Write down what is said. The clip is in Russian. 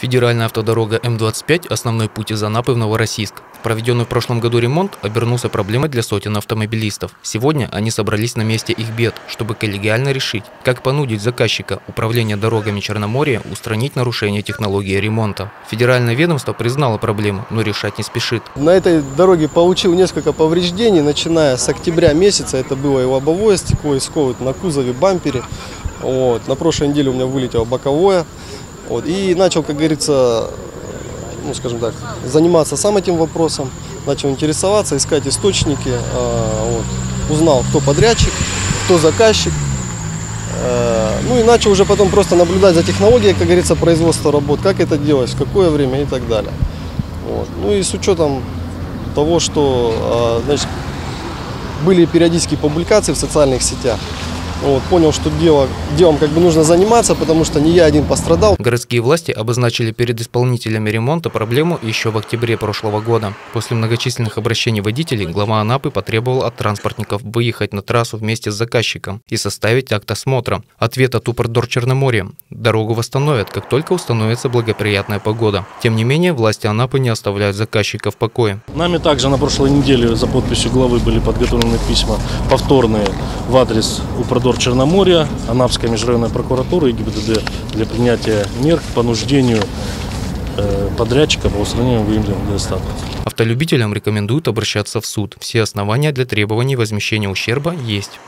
Федеральная автодорога М-25 – основной путь из Анапы в Новороссийск. Проведенный в прошлом году ремонт обернулся проблемой для сотен автомобилистов. Сегодня они собрались на месте их бед, чтобы коллегиально решить, как понудить заказчика управления дорогами Черноморья устранить нарушение технологии ремонта. Федеральное ведомство признало проблему, но решать не спешит. На этой дороге получил несколько повреждений, начиная с октября месяца. Это было и лобовое стекло, и сколот на кузове, бампере. Вот. На прошлой неделе у меня вылетело боковое. Вот. И начал, как говорится, ну, скажем так, заниматься сам этим вопросом, начал интересоваться, искать источники, а, вот. узнал, кто подрядчик, кто заказчик. Э, Ну и начал уже потом просто наблюдать за технологией, как говорится, производства работ, как это делать, в какое время и так далее. Вот. Ну и с учетом того, что а, значит, были периодические публикации в социальных сетях, вот, понял, что дело, делом как бы нужно заниматься, потому что не я один пострадал. Городские власти обозначили перед исполнителями ремонта проблему еще в октябре прошлого года. После многочисленных обращений водителей глава Анапы потребовал от транспортников выехать на трассу вместе с заказчиком и составить акт осмотра. Ответ от Упордор Черноморья – дорогу восстановят, как только установится благоприятная погода. Тем не менее, власти Анапы не оставляют заказчика в покое. Нами также на прошлой неделе за подписью главы были подготовлены письма повторные в адрес Упродор Черноморья, Анапской межрайонной прокуратуры и ГИБДД для принятия мер к понуждению подрядчика по устранению выявленных недостатков. Автолюбителям рекомендуют обращаться в суд. Все основания для требования возмещения ущерба есть.